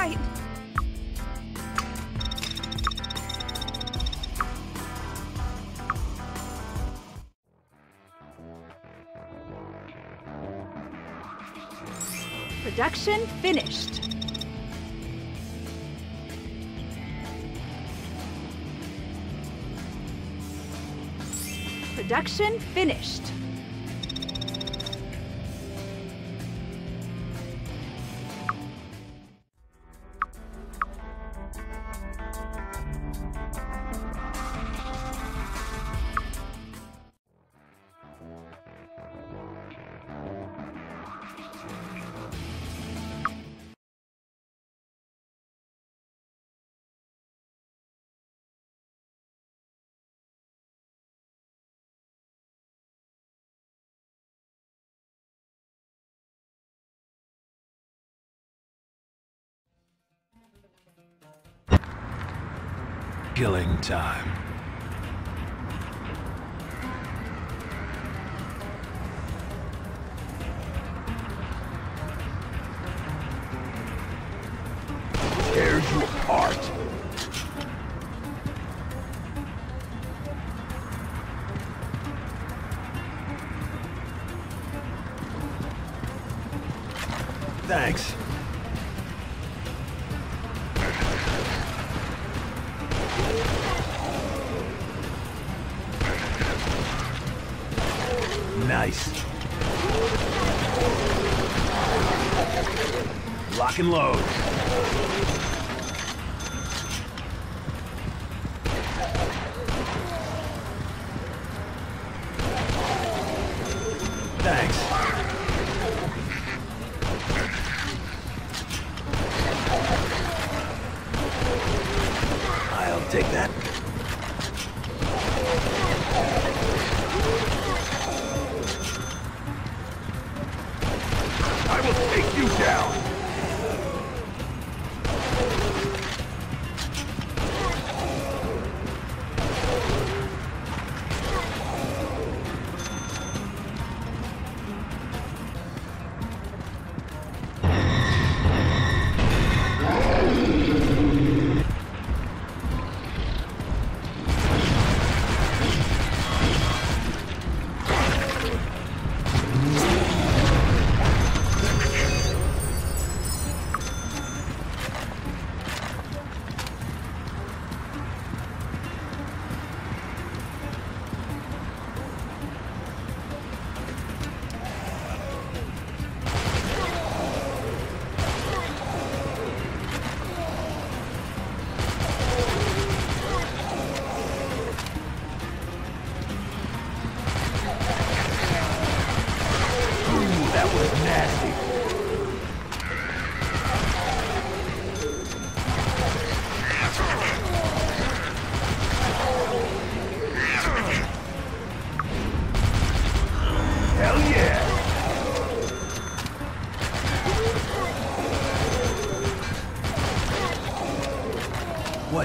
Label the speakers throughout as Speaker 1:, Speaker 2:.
Speaker 1: Right. Production finished. Production finished.
Speaker 2: Killing time. Tears you apart. Take that.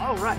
Speaker 2: All right.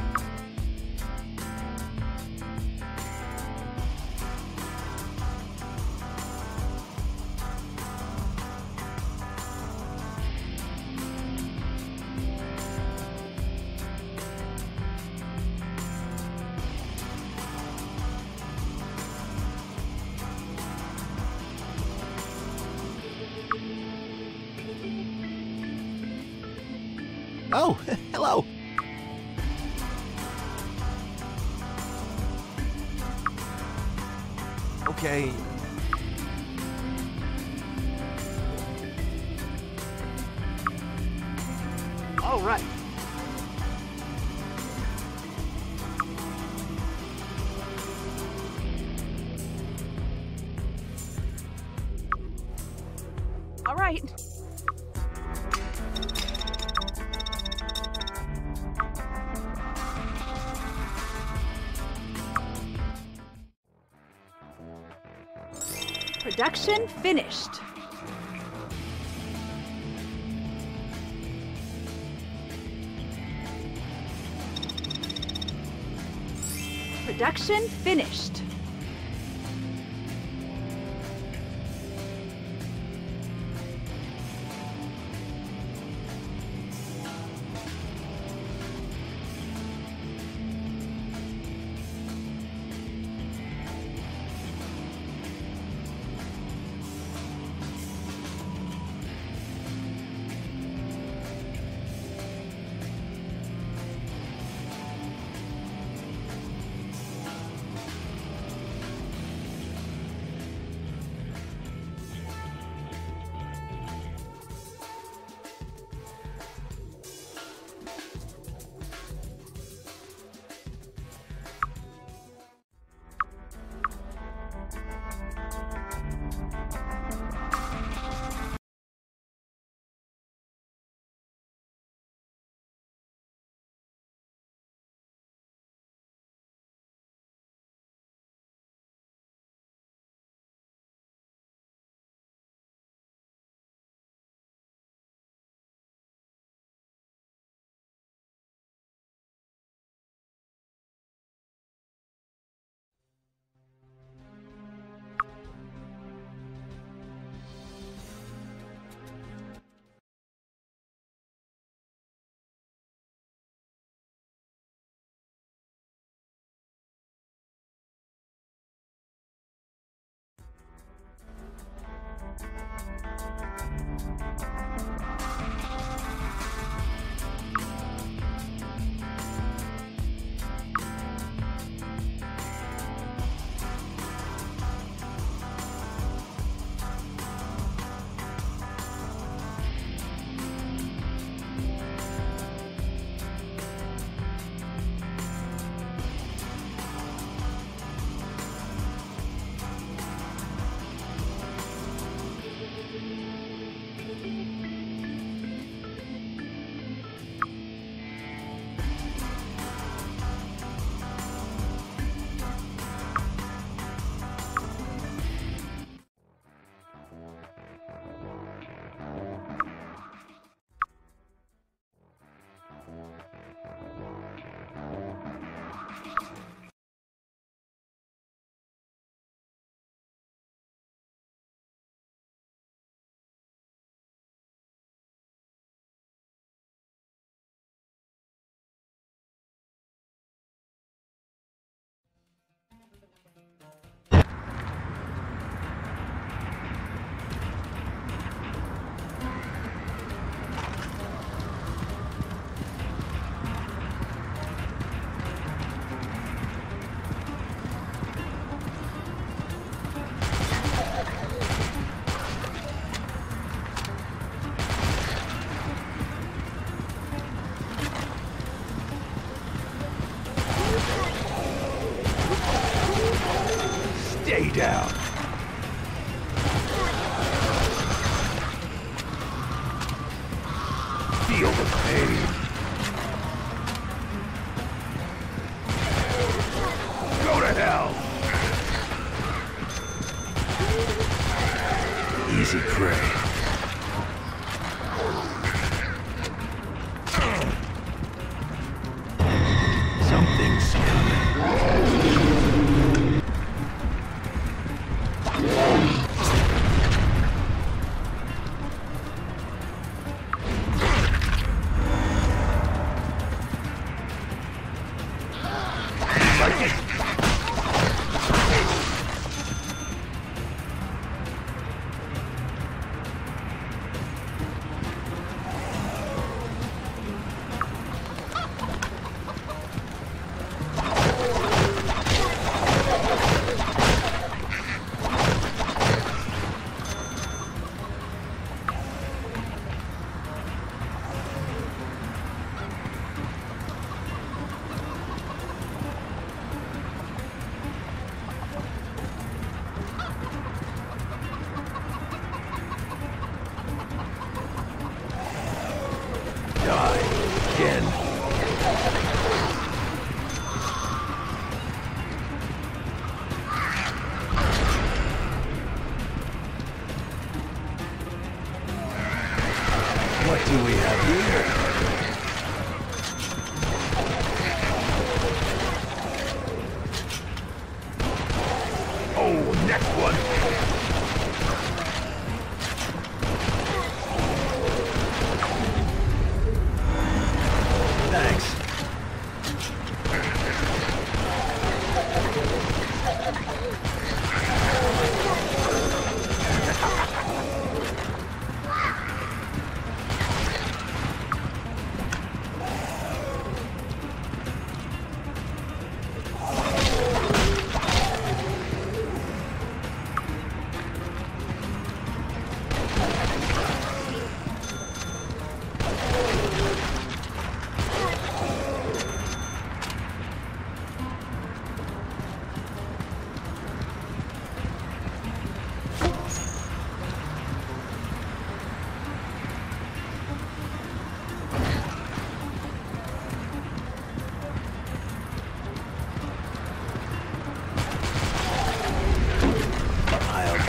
Speaker 2: All right. All right.
Speaker 1: Production finished. Production finished.
Speaker 2: feel the pain.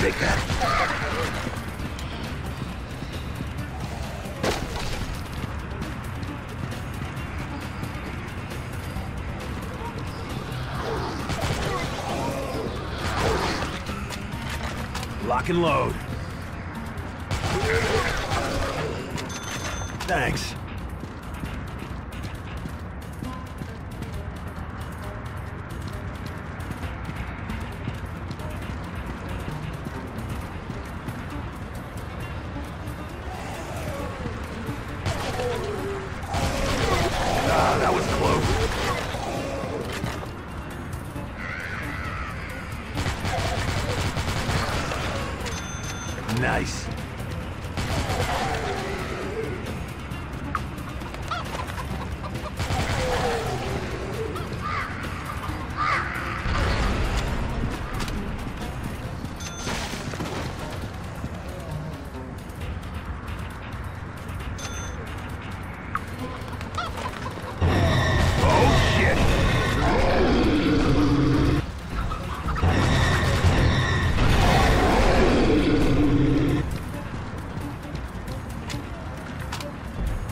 Speaker 2: Take that. Lock and load. Thanks. Nice.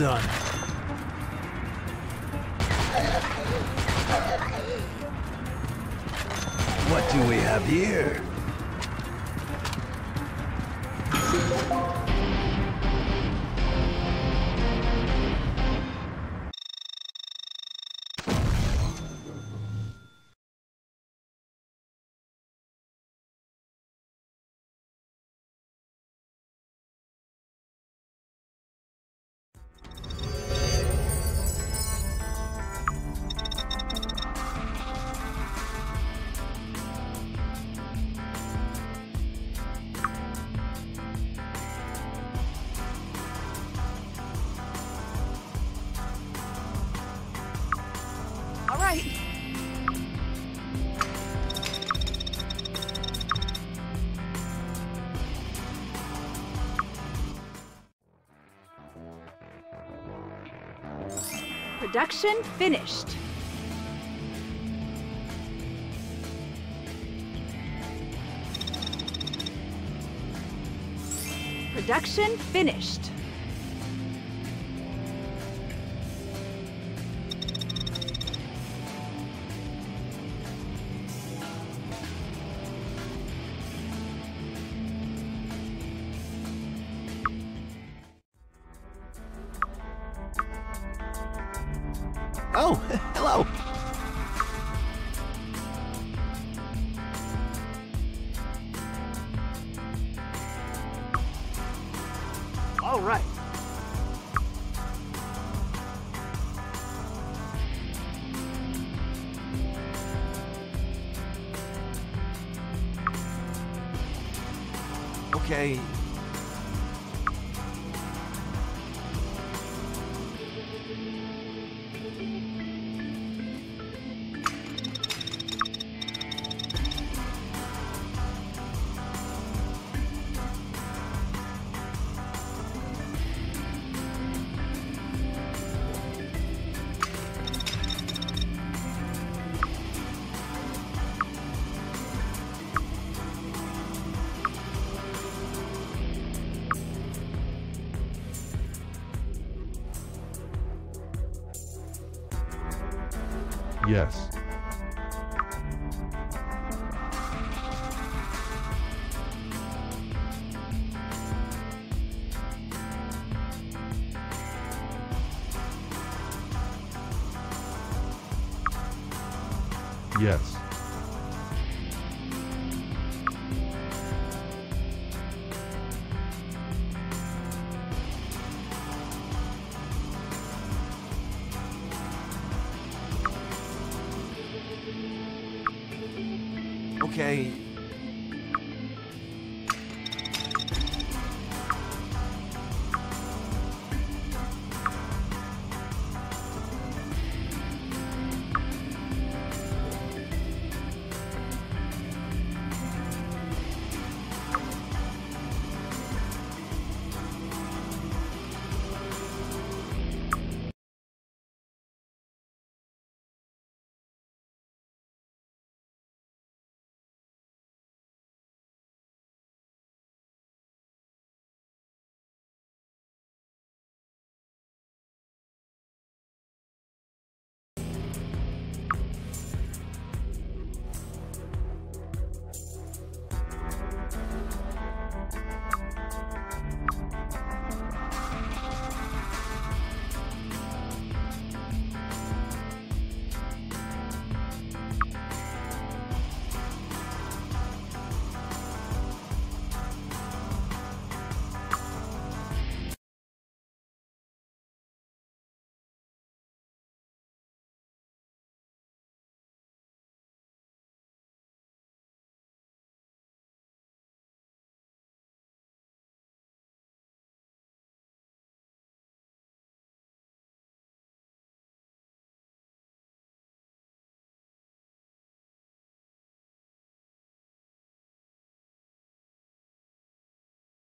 Speaker 2: done. What do we have here?
Speaker 1: Production finished. Production finished.
Speaker 3: Oh, hello.
Speaker 4: Yes. Yes.